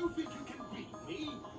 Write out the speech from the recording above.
You think you can beat me?